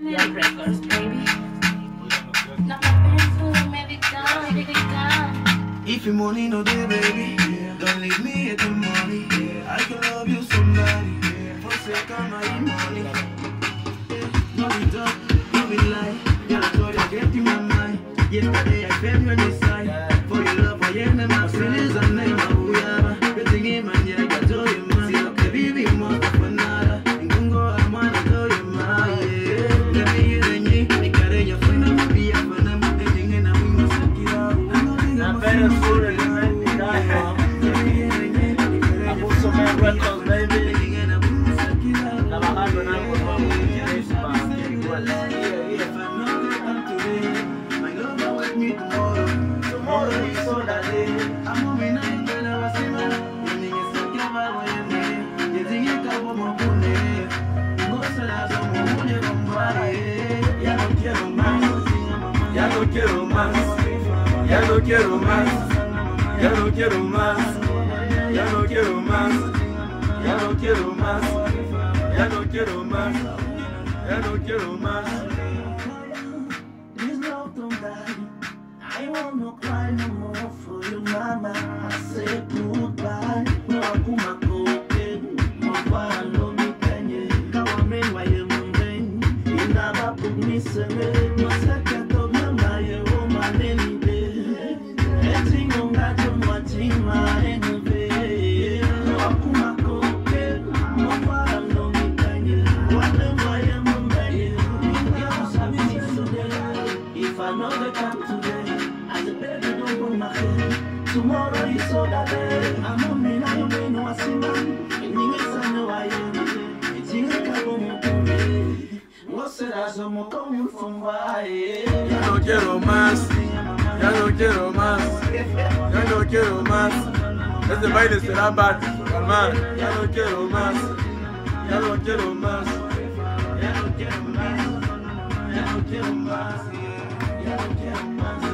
Black Records, baby. No me pienso meditar, meditar. If your money no there, baby, don't leave me at the money. I can love you somebody. For sake of my money. No be talk, no be lie. You're the joy that get in my mind. Yesterday I felt you on the side. For your love, I am the max. Feelings and name, ya no quiero más ya no quiero más ya no quiero más ya no quiero más ya no quiero más ya no quiero más love don't die. I won't cry no more for you, mama. Tomorrow is that day. I'm on me now, you man. And you guys know I am. It's. What's it as I'm coming from why? ya no quiero más ya no quiero más ya no quiero más este baile será bad calma ya no quiero más ya no quiero más Ya no quiero más. Ya no quiero más. Ya no quiero más.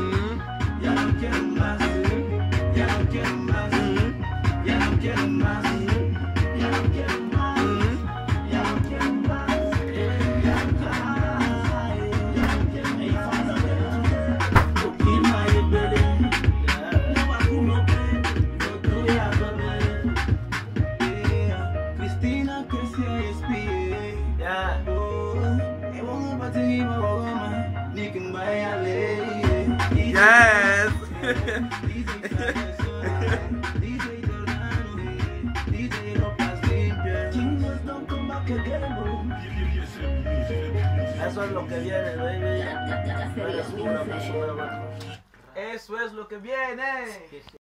Yes. Eso es lo que viene, baby. Eso es lo que viene.